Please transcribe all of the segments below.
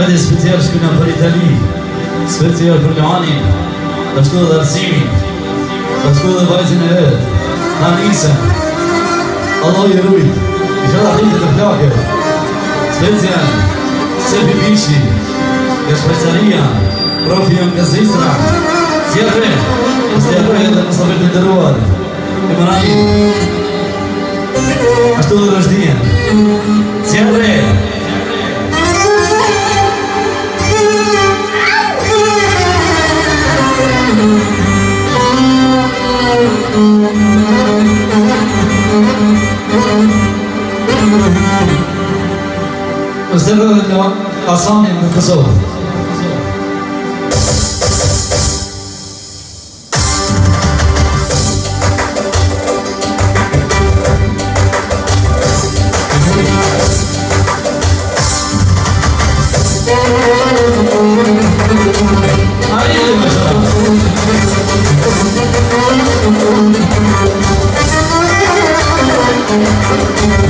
Edhe special shkina për Itali, special për Leani, dhe shkodhe dhe Arsimi, dhe shkodhe vajzin e vetë, në Allah i rujt, i shodhe të plakë, special, Sefi Bishi, dhe Shpeçaria, profi janë nga Zizra, Sjefe, Sjefe, Sjefe, Sjefe, Sjefe, Ashtu dhe rështinja Sjerre Sjerre Sjerre Sjerre Sjerre Gracias.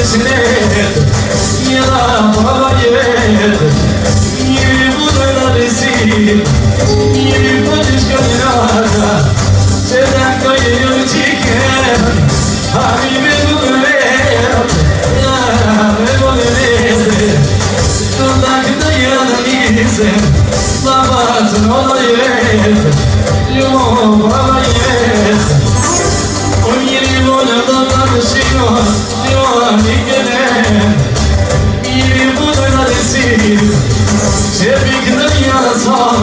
gözler Yalan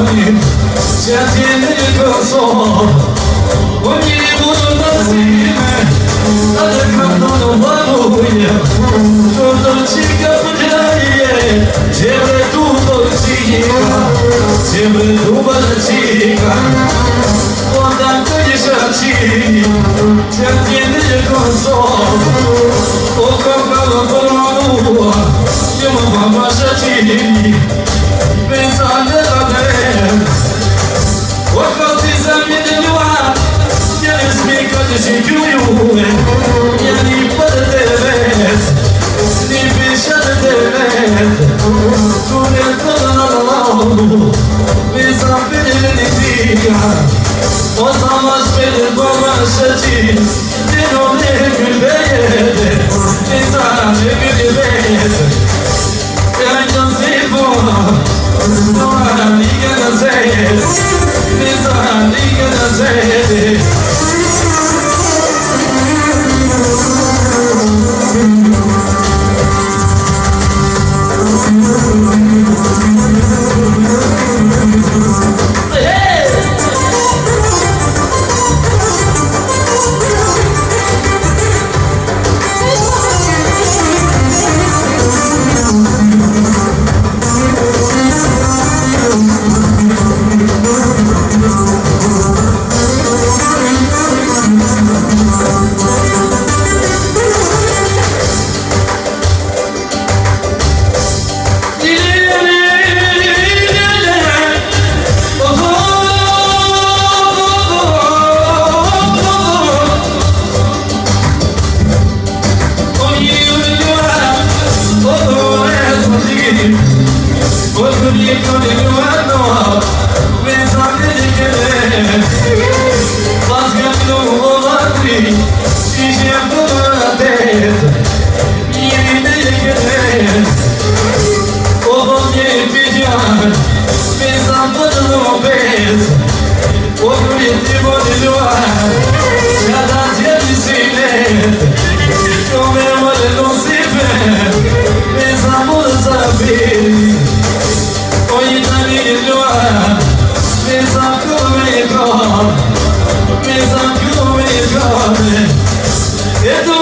마음이 자지 늙어서 온일이 부른다 심해 따뜻한 너는 화보이야 좀더 지켜보자 예 제발 두번지가 제발 두번지가 원단 끌리셨지 자지 늙어서 옷감감은 벌어놓아 영원 밤마셨지 しくよ Mesa que o melhor É do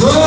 Vamos, vamos!